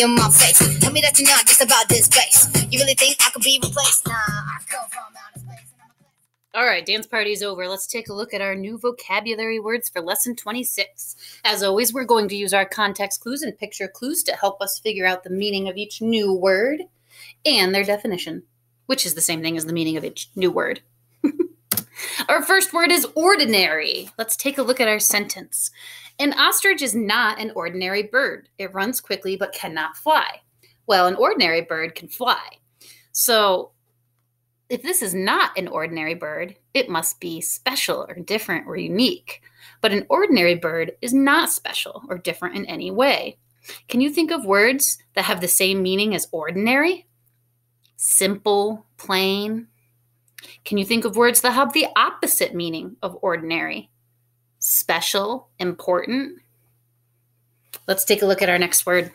in my face. Tell me that you're not just about this bass. You really think I could be replaced? Nah, I come from All right, dance party's over. Let's take a look at our new vocabulary words for lesson 26. As always, we're going to use our context clues and picture clues to help us figure out the meaning of each new word and their definition, which is the same thing as the meaning of each new word. Our first word is ordinary. Let's take a look at our sentence. An ostrich is not an ordinary bird. It runs quickly but cannot fly. Well, an ordinary bird can fly. So, if this is not an ordinary bird, it must be special or different or unique. But an ordinary bird is not special or different in any way. Can you think of words that have the same meaning as ordinary? Simple, plain. Can you think of words that have the opposite meaning of ordinary? Special, important. Let's take a look at our next word.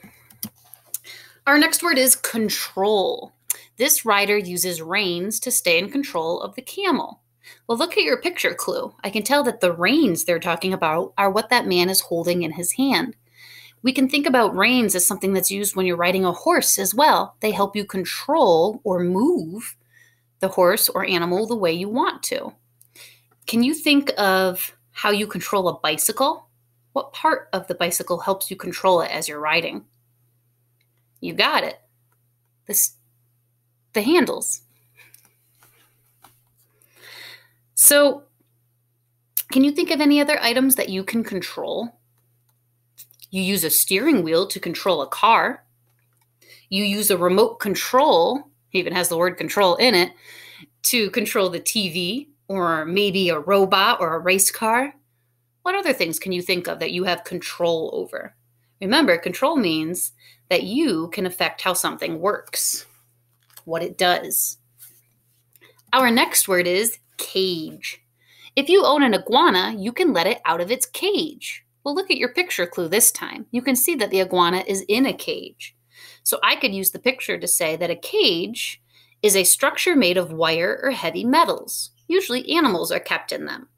Our next word is control. This rider uses reins to stay in control of the camel. Well, look at your picture clue. I can tell that the reins they're talking about are what that man is holding in his hand. We can think about reins as something that's used when you're riding a horse as well. They help you control or move the horse or animal the way you want to. Can you think of how you control a bicycle? What part of the bicycle helps you control it as you're riding? You got it. This the handles. So, can you think of any other items that you can control? You use a steering wheel to control a car. You use a remote control, even has the word control in it, to control the TV or maybe a robot or a race car. What other things can you think of that you have control over? Remember, control means that you can affect how something works, what it does. Our next word is cage. If you own an iguana, you can let it out of its cage. Well, look at your picture clue this time. You can see that the iguana is in a cage. So I could use the picture to say that a cage is a structure made of wire or heavy metals. Usually animals are kept in them.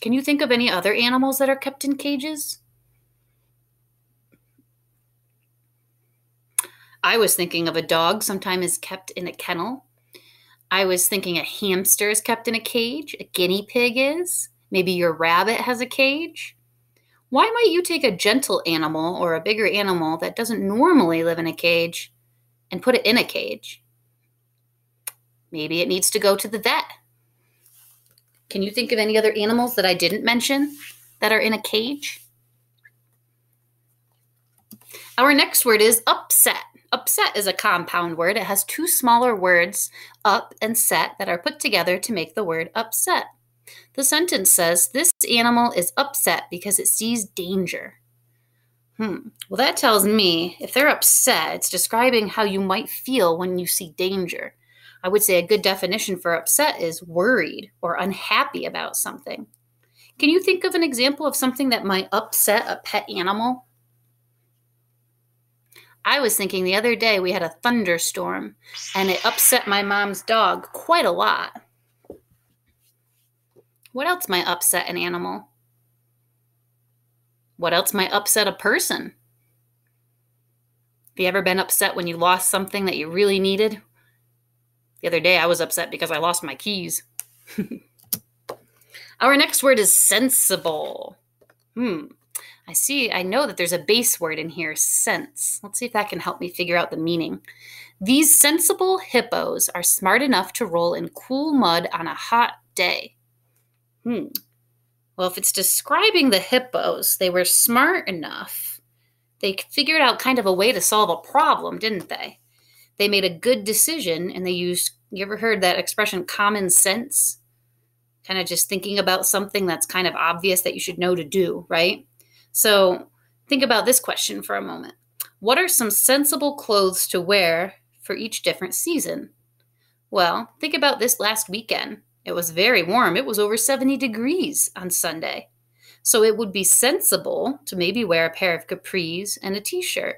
Can you think of any other animals that are kept in cages? I was thinking of a dog sometimes is kept in a kennel. I was thinking a hamster is kept in a cage, a guinea pig is. Maybe your rabbit has a cage. Why might you take a gentle animal or a bigger animal that doesn't normally live in a cage and put it in a cage? Maybe it needs to go to the vet. Can you think of any other animals that I didn't mention that are in a cage? Our next word is upset. Upset is a compound word. It has two smaller words, up and set, that are put together to make the word upset. The sentence says, This animal is upset because it sees danger. Hmm. Well, that tells me if they're upset, it's describing how you might feel when you see danger. I would say a good definition for upset is worried or unhappy about something. Can you think of an example of something that might upset a pet animal? I was thinking the other day we had a thunderstorm and it upset my mom's dog quite a lot. What else might upset an animal? What else might upset a person? Have you ever been upset when you lost something that you really needed? The other day I was upset because I lost my keys. Our next word is sensible. Hmm. I see, I know that there's a base word in here, sense. Let's see if that can help me figure out the meaning. These sensible hippos are smart enough to roll in cool mud on a hot day. Hmm. Well, if it's describing the hippos, they were smart enough. They figured out kind of a way to solve a problem, didn't they? They made a good decision and they used, you ever heard that expression, common sense? Kind of just thinking about something that's kind of obvious that you should know to do, right? So think about this question for a moment. What are some sensible clothes to wear for each different season? Well, think about this last weekend. It was very warm. It was over 70 degrees on Sunday. So it would be sensible to maybe wear a pair of capris and a t shirt.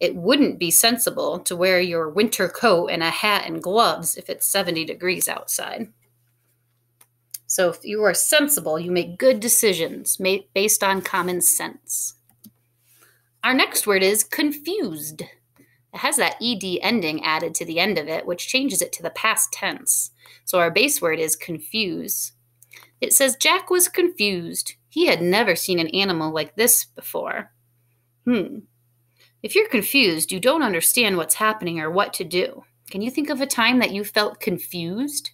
It wouldn't be sensible to wear your winter coat and a hat and gloves if it's 70 degrees outside. So if you are sensible, you make good decisions based on common sense. Our next word is confused. It has that ed ending added to the end of it, which changes it to the past tense. So our base word is confuse. It says Jack was confused. He had never seen an animal like this before. Hmm. If you're confused, you don't understand what's happening or what to do. Can you think of a time that you felt confused?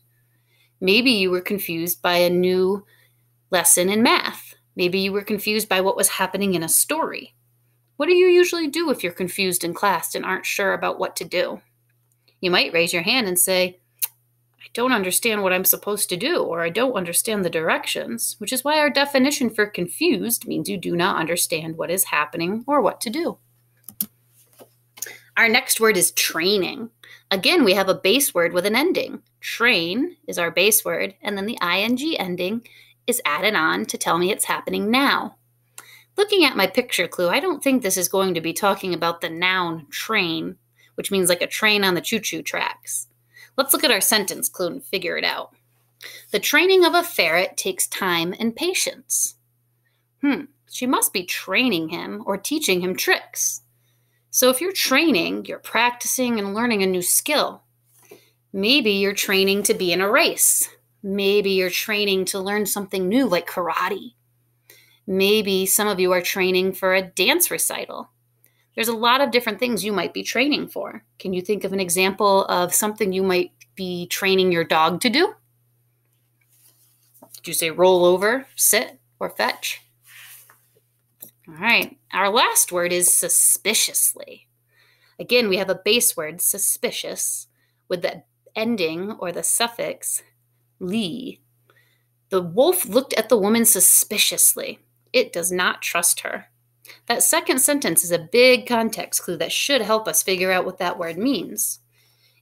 Maybe you were confused by a new lesson in math. Maybe you were confused by what was happening in a story. What do you usually do if you're confused in class and aren't sure about what to do? You might raise your hand and say, I don't understand what I'm supposed to do, or I don't understand the directions, which is why our definition for confused means you do not understand what is happening or what to do. Our next word is training. Again, we have a base word with an ending. Train is our base word, and then the ing ending is added on to tell me it's happening now. Looking at my picture clue, I don't think this is going to be talking about the noun train, which means like a train on the choo choo tracks. Let's look at our sentence clue and figure it out. The training of a ferret takes time and patience. Hmm, she must be training him or teaching him tricks. So if you're training, you're practicing and learning a new skill. Maybe you're training to be in a race. Maybe you're training to learn something new like karate. Maybe some of you are training for a dance recital. There's a lot of different things you might be training for. Can you think of an example of something you might be training your dog to do? Did you say roll over, sit, or fetch? All right, our last word is suspiciously. Again, we have a base word, suspicious, with the ending or the suffix ly. The wolf looked at the woman suspiciously. It does not trust her. That second sentence is a big context clue that should help us figure out what that word means.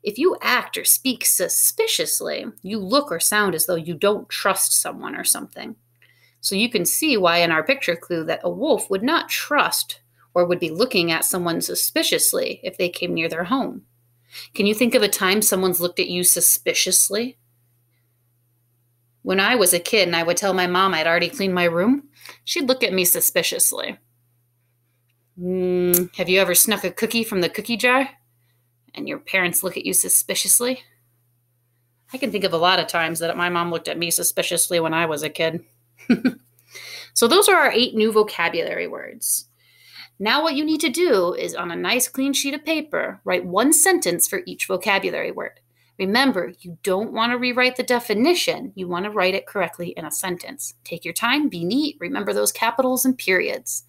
If you act or speak suspiciously, you look or sound as though you don't trust someone or something. So you can see why in our picture clue that a wolf would not trust or would be looking at someone suspiciously if they came near their home. Can you think of a time someone's looked at you suspiciously? When I was a kid and I would tell my mom I'd already cleaned my room, she'd look at me suspiciously. Mm, have you ever snuck a cookie from the cookie jar and your parents look at you suspiciously? I can think of a lot of times that my mom looked at me suspiciously when I was a kid. so, those are our eight new vocabulary words. Now, what you need to do is on a nice clean sheet of paper, write one sentence for each vocabulary word. Remember, you don't want to rewrite the definition, you want to write it correctly in a sentence. Take your time, be neat, remember those capitals and periods.